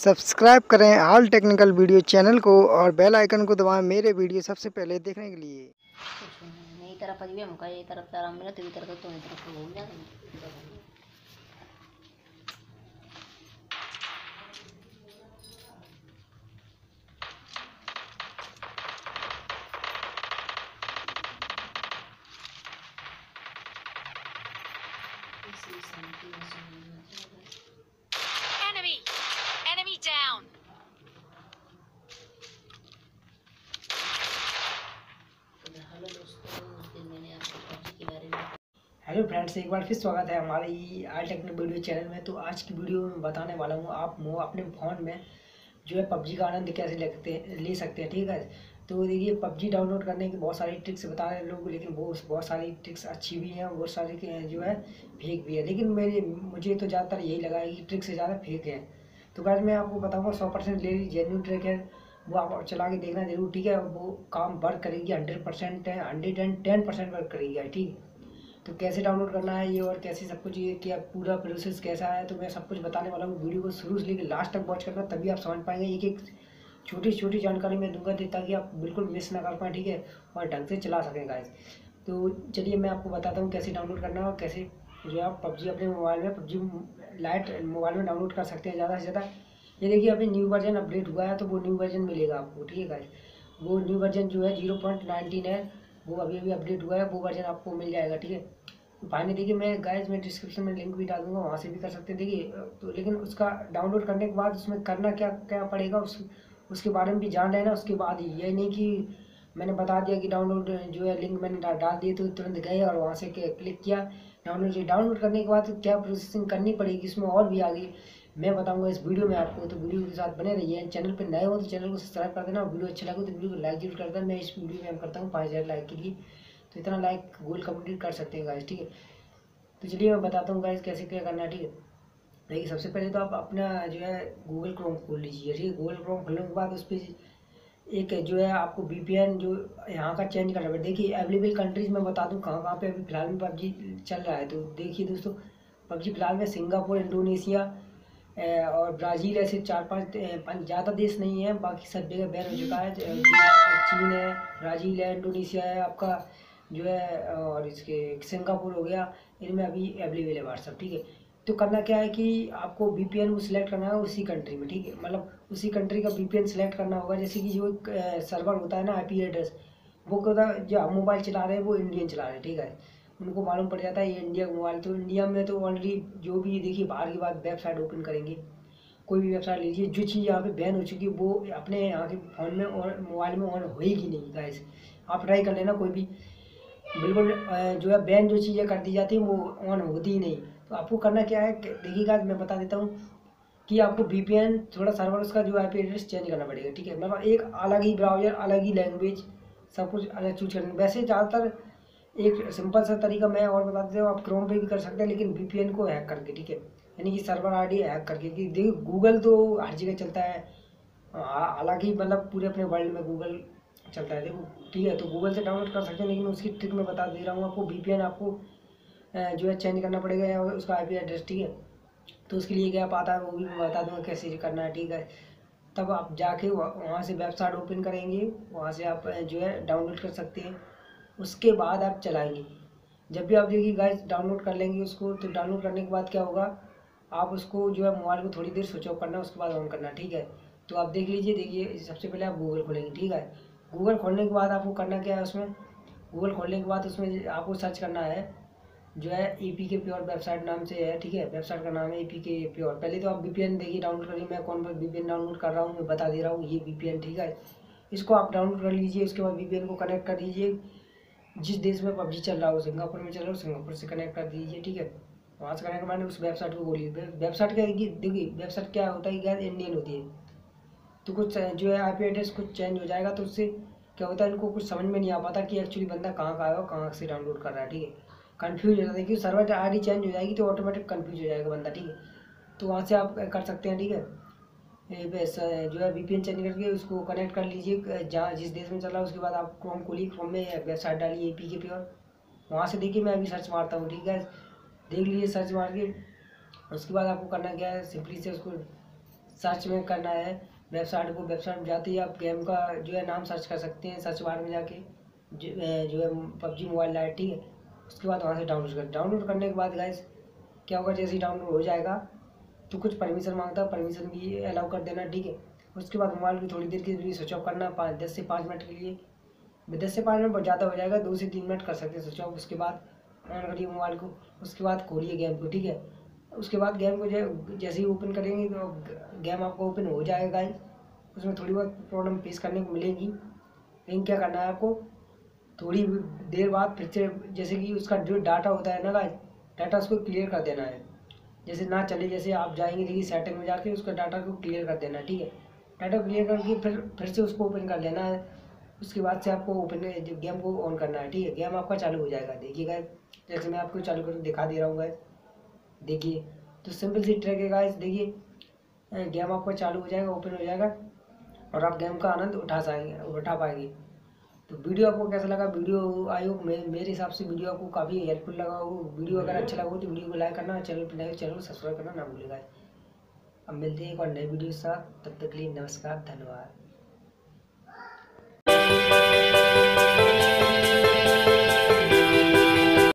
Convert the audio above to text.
Subscribe करें all technical video channel को और बेल आइकन को दबाएँ मेरे वीडियो सबसे पहले देखने के लिए नहीं तरफ़ अजबे हमका ये तरफ़ तारा मिला तरफ़ तो तरफ़ घूम जाते Enemy! Enemy down! Hello friends एक बार फिर स्वागत है हमारे E all technical video channel में। तो आज की वीडियो में बताने वाला हूँ, आप मो अपने फ़ोन में जो है पबजी का आनंद कैसे लगते ले सकते हैं, ठीक है? तो देखिए, पबजी डाउनलोड करने की बहुत सारी ट्रिक्स बता रहे हैं लोग, लेकिन बहुत बहुत सारी ट्रिक्स अच्छी भी हैं, बहुत सारी जो है फेक भी है। लेकिन मेरे, मुझे तो ज़्यादातर यही लगा है कि ट्रिक से ज़्यादा फेक है। तो गाइस मैं आपको बताऊँगा, सौ परसेंट ले जेन्यून ट्रैक है। वो आप चला के देखना ज़रूर, ठीक है? वो काम वर्क करेगी हंड्रेड परसेंट है hundred and ten percent work करेगी ठीक? तो कैसे डाउनलोड करना है ये और कैसे सब कुछ, ये क्या पूरा प्रोसेस कैसा है? तो मैं सब कुछ बताने वाला हूँ वीडियो को शुरू से लेकर लास्ट तक वॉच करना, तभी आप समझ पाएँगे। एक एक छोटी छोटी जानकारी मैं दूँगा ताकि आप बिल्कुल मिस ना कर पाएँ, ठीक है? और ढंग से चला सकें गाइस तो चलिए मैं आपको बताता हूँ कैसे डाउनलोड करना है और कैसे जो आप पबजी अपने मोबाइल में, पबजी लाइट मोबाइल में डाउनलोड कर सकते हैं ज़्यादा से ज़्यादा। ये देखिए, अभी न्यू वर्जन अपडेट हुआ है तो वो न्यू वर्जन मिलेगा आपको, ठीक है गाइस वो न्यू वर्जन जो है ज़ीरो पॉइंट नाइनटीन है, वो अभी अभी अपडेट हुआ है, वो वर्जन आपको मिल जाएगा, ठीक है? फाइनली देखिए, मैं गाइस मैं डिस्क्रिप्शन में लिंक भी डाल दूँगा, वहाँ से भी कर सकते हैं। देखिए तो लेकिन उसका डाउनलोड करने के बाद उसमें करना क्या क्या पड़ेगा, उस, उसके बारे में भी जान लेना। उसके बाद ही ये नहीं कि मैंने बता दिया कि डाउनलोड जो है लिंक मैंने डाल दिए तो तुरंत गए और वहाँ से क्लिक किया। डाउनलोड डाउनलोड करने के बाद क्या प्रोसेसिंग करनी पड़ेगी, इसमें और भी आगे मैं बताऊँगा इस वीडियो में आपको। तो वीडियो के साथ बने रहिए। चैनल पर नए हो तो चैनल को सब्सक्राइब कर देना। वीडियो अच्छा लगे तो वीडियो को लाइक ज़रूर कर देना। मैं इस वीडियो में करता हूँ पाँच हज़ार लाइक के लिए। तो इतना लाइक गोल कंप्लीट कर सकते हैं गाइस ठीक है? तो चलिए मैं बताता हूँ गाइस कैसे क्या करना है, ठीक है? देखिए, सबसे पहले तो आप अपना जो है गूगल क्रोम खोल लीजिए, ठीक है? गूगल क्रोम खोलने के बाद उस पर एक जो है आपको वी जो यहाँ का चेंज करना पड़ेगा। देखिए अवेलेबल कंट्रीज़ में बता दूँ, कहाँ कहाँ पे अभी फ़िलहाल में पबजी चल रहा है। तो देखिए दोस्तों, पबजी फ़िलहाल में सिंगापुर, इंडोनेशिया और ब्राज़ील ऐसे चार पाँच ज़्यादा देश नहीं है, बाकी सब जगह बैन हो चुका है। चीन है, ब्राज़ील है, इंडोनेशिया है, आपका जो है, और इसके सिंगापुर हो गया, इनमें अभी अवेलेबल है व्हाट्सअप ठीक है। तो करना क्या है कि आपको वी को सिलेक्ट करना है उसी कंट्री में, ठीक है? मतलब उसी कंट्री का बी पी एन सिलेक्ट करना होगा, जैसे कि जो सर्वर होता है ना आई पी एड्रेस वो क्या जो हम मोबाइल चला रहे हैं, वो इंडियन चला रहे हैं, ठीक है? उनको मालूम पड़ जाता है ये इंडिया का मोबाइल तो इंडिया में तो ऑलरेडी जो भी, देखिए, बाहर की बात वेबसाइट ओपन करेंगे। कोई भी वेबसाइट लीजिए, जो चीज़ यहाँ पे बैन हो चुकी है, वो अपने यहाँ के फ़ोन में और मोबाइल में ऑन होएगी नहीं गाइस आप ट्राई कर लेना कोई भी। बिल्कुल जो है बैन जो चीज़ें कर दी जाती हैं, वो ऑन होती ही नहीं। तो आपको करना क्या है देखिएगा, मैं बता देता हूँ कि आपको वी थोड़ा सर्वर उसका जो आई पी एड्रेस चेंज करना पड़ेगा, ठीक है? मतलब एक अलग ही ब्राउज़र अलग ही लैंग्वेज सब कुछ अलग चूज़ करना। वैसे ज़्यादातर एक सिंपल सा तरीका मैं और बता देता हूँ, आप क्रोम पे भी कर सकते हैं, लेकिन वी को हैक करके, ठीक है? यानी कि सर्वर आईडी हैक करके, कि देखिए गूगल तो हर जगह चलता है। हालाँकि मतलब पूरे अपने वर्ल्ड में गूगल चलता है, देखो, ठीक है? तो गूगल से डाउनलोड कर सकते हैं, लेकिन उसकी ट्रिक मैं बता दे रहा हूँ, आपको वी आपको जो है चेंज करना पड़ेगा या उसका आईपी एड्रेस ठीक है? तो उसके लिए क्या आता है वो भी मैं बता दूँगा कैसे करना है, ठीक है? तब आप जाके वहाँ से वेबसाइट ओपन करेंगे, वहाँ से आप, जो है डाउनलोड कर सकते हैं। उसके बाद आप चलाएँगे। जब भी आप देखिए गाइस डाउनलोड कर लेंगे उसको तो डाउनलोड करने के बाद क्या होगा? आप उसको, जो है मोबाइल को थोड़ी देर स्विच ऑफ़ करना है उसके बाद ऑन करना, ठीक है? तो आप देख लीजिए, देखिए, सबसे पहले आप गूगल खोलेंगे, ठीक है? गूगल खोलने के बाद आपको करना क्या है उसमें? गूगल खोलने के बाद उसमें आपको सर्च करना है। जो है A P K pure website नाम से है, ठीक है? वेबसाइट का नाम है ए पी के प्योर पहले तो आप वी देखिए डाउनलोड करिए मैं कौन पर वी डाउनलोड कर रहा हूँ, मैं बता दे रहा हूँ, ये वी ठीक है? इसको आप डाउनलोड कर लीजिए, उसके बाद वी को कनेक्ट कर दीजिए। जिस देश में पबजी चल रहा हो, सिंगापुर में चल रहा हो, सिंगापुर से कनेक्ट कर दीजिए, ठीक है? वहाँ से कनेक्ट मैंने उस वेबसाइट को बोलिए वेबसाइट क्या देखिए वेबसाइट क्या होता है गैस इंडियन होती है। तो कुछ जो है आई एड्रेस कुछ चेंज हो जाएगा तो उससे क्या होता है, इनको कुछ समझ में नहीं आ पाता कि एक्चुअली बंदा कहाँ का आया हो कहाँ से डाउनलोड कर रहा है, ठीक है? कन्फ्यूज़ हो जाता है क्योंकि सर्वर आई चेंज हो जाएगी तो ऑटोमेटिक कन्फ्यूज़ हो जाएगा बंदा, ठीक है? तो वहाँ से आप कर सकते हैं, ठीक है? जो है वी चेंज करके उसको कनेक्ट कर लीजिए, जहाँ जिस देश में चल रहा है, उसके बाद आप क्रोम खोलिए क्रोम में वेबसाइट डालिए पी के प्योर वहाँ से देखिए, मैं अभी सर्च मारता हूँ, ठीक है? देख लीजिए सर्च मार के, उसके बाद आपको करना क्या है? सिंपली से उसको सर्च में करना है वेबसाइट को वेबसाइट में जाते ही आप गेम का जो है नाम सर्च कर सकते हैं सर्च बार में जाके, जो है पबजी मोबाइल लाइट ठीक है? उसके बाद वहाँ से डाउनलोड कर डाउनलोड करने के बाद गाइस क्या होगा, जैसे ही डाउनलोड हो जाएगा तो कुछ परमिशन माँगता है परमिशन भी अलाउ कर देना, ठीक है? उसके बाद मोबाइल को थोड़ी देर के लिए स्विच ऑफ़ करना, पाँच, दस से पाँच मिनट के लिए। दस से पाँच मिनट बहुत ज़्यादा हो जाएगा, दो से तीन मिनट कर सकते हैं स्विच ऑफ़ उसके बाद ऑन करिए मोबाइल को, उसके बाद खोलिए गेम को, ठीक है? उसके बाद गेम को जैसे ही ओपन करेंगे तो गेम आपको ओपन हो जाएगा गाइस उसमें थोड़ी बहुत प्रॉब्लम फेस करने को मिलेगी। लेकिन क्या करना है आपको? थोड़ी देर बाद फिर से जैसे कि उसका जो डाटा होता है ना गाइस डाटा उसको क्लियर कर देना है। जैसे ना चले, जैसे आप जाएँगे, देखिए सेटिंग में जाके उसका डाटा को क्लियर कर देना है, ठीक है? डाटा क्लियर करके फिर फिर से उसको ओपन कर लेना है। उसके बाद से आपको ओपन गेम को ऑन करना है, ठीक है? गेम आपका चालू हो जाएगा, देखिए गाइस जैसे मैं आपको चालू कर, दिखा दे रहा हूँ गाइस देखिए। तो सिंपल सी ट्रैक है गाइस देखिए गेम आपका चालू हो जाएगा ओपन हो जाएगा, और आप गेम का आनंद उठा पाएँगे उठा पाएँगे। तो वीडियो आपको कैसा लगा? वीडियो आयोग होप मे, मेरे हिसाब से वीडियो आपको काफ़ी हेल्पफुल लगा हो वीडियो अगर अच्छा लगा हो तो वीडियो को लाइक करना चैनल पर नए चैनल को सब्सक्राइब करना ना भूलेगा। अब मिलते हैं एक और नए वीडियो के साथ। तब तक के लिए नमस्कार धन्यवाद।